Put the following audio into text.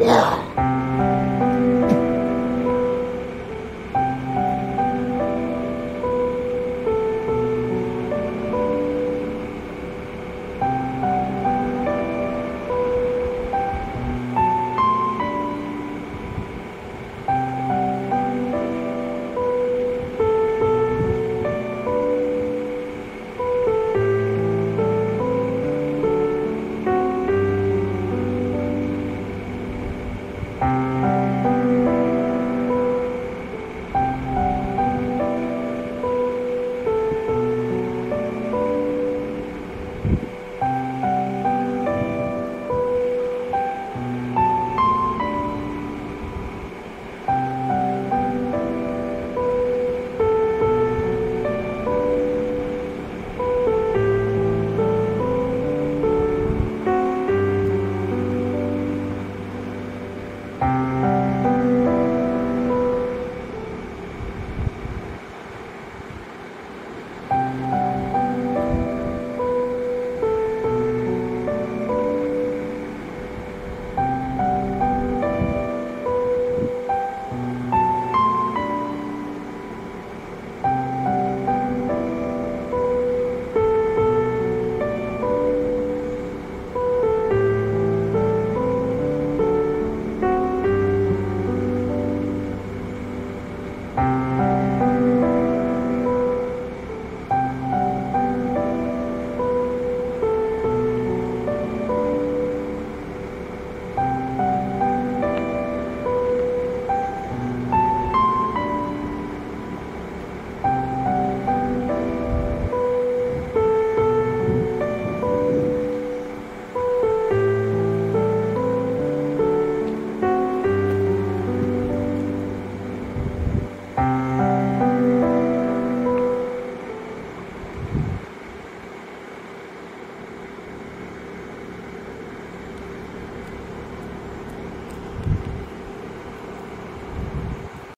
Yeah.